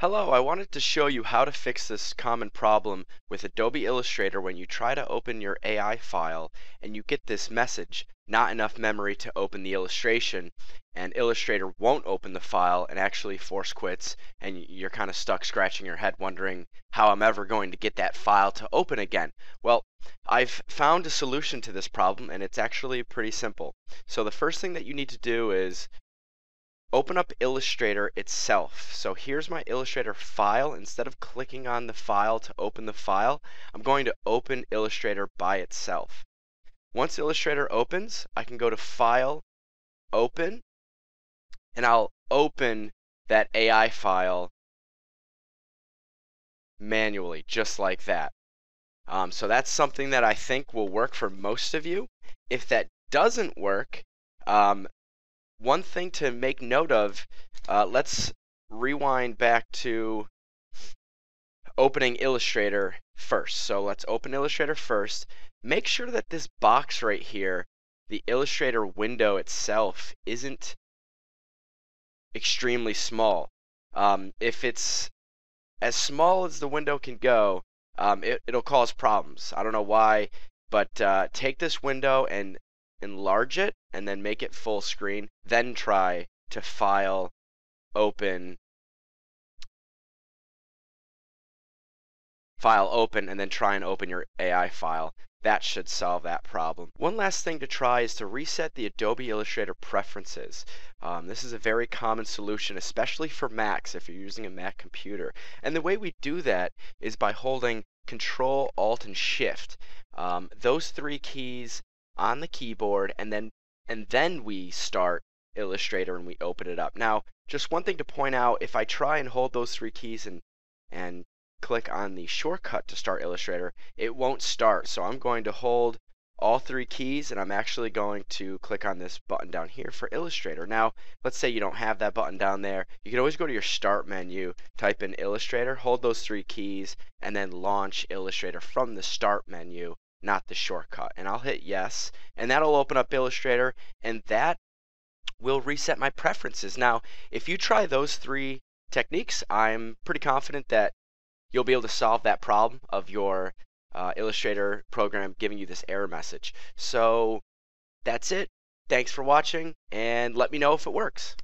Hello, I wanted to show you how to fix this common problem with Adobe Illustrator when you try to open your AI file and you get this message, not enough memory to open the illustration, and Illustrator won't open the file and actually force quits, and you're kind of stuck scratching your head wondering how I'm ever going to get that file to open again. Well, I've found a solution to this problem and it's actually pretty simple. So the first thing that you need to do is open up Illustrator itself. So here's my Illustrator file. Instead of clicking on the file to open the file, I'm going to open Illustrator by itself. Once Illustrator opens, I can go to File, Open, and I'll open that AI file manually, just like that. Um, so that's something that I think will work for most of you. If that doesn't work, um, one thing to make note of, uh, let's rewind back to opening Illustrator first. So let's open Illustrator first. Make sure that this box right here, the Illustrator window itself, isn't extremely small. Um, if it's as small as the window can go, um, it, will cause problems. I don't know why, but uh, take this window and enlarge it and then make it full screen, then try to file, open, file open, and then try and open your AI file. That should solve that problem. One last thing to try is to reset the Adobe Illustrator preferences. Um, this is a very common solution, especially for Macs if you're using a Mac computer. And the way we do that is by holding Control, Alt, and Shift. Um, those three keys on the keyboard and then and then we start Illustrator and we open it up. Now, just one thing to point out, if I try and hold those three keys and and click on the shortcut to start Illustrator, it won't start. So I'm going to hold all three keys and I'm actually going to click on this button down here for Illustrator. Now, let's say you don't have that button down there. You can always go to your start menu, type in Illustrator, hold those three keys, and then launch Illustrator from the start menu not the shortcut. And I'll hit yes, and that'll open up Illustrator, and that will reset my preferences. Now, if you try those three techniques, I'm pretty confident that you'll be able to solve that problem of your uh, Illustrator program giving you this error message. So that's it. Thanks for watching, and let me know if it works.